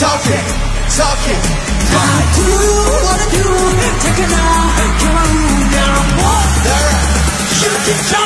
talk it, talk it. I do what I do, take it now, come on down, water. You can talk.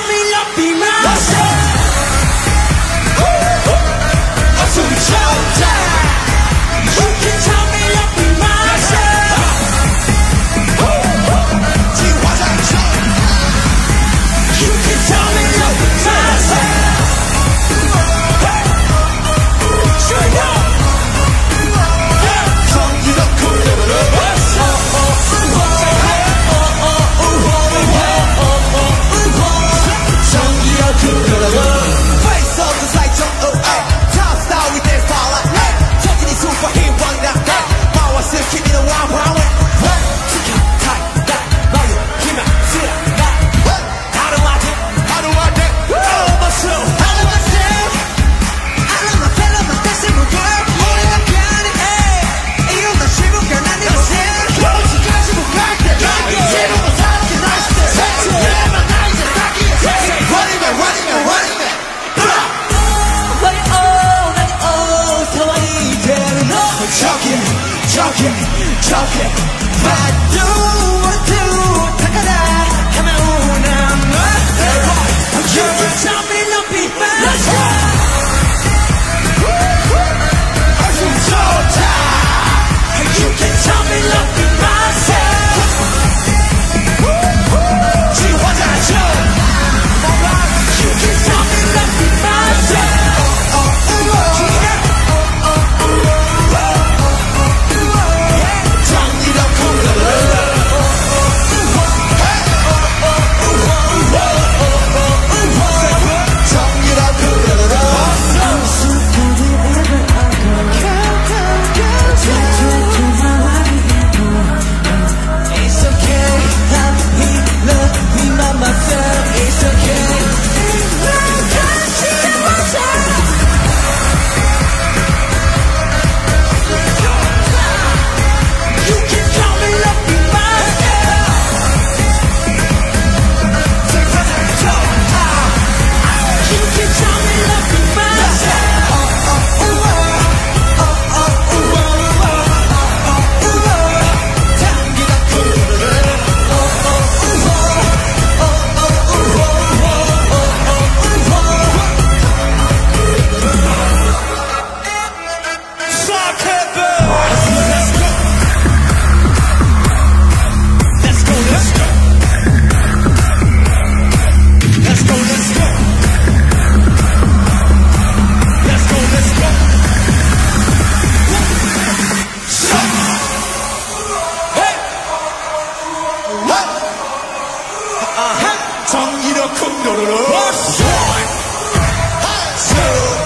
talk it, talk it. One, two,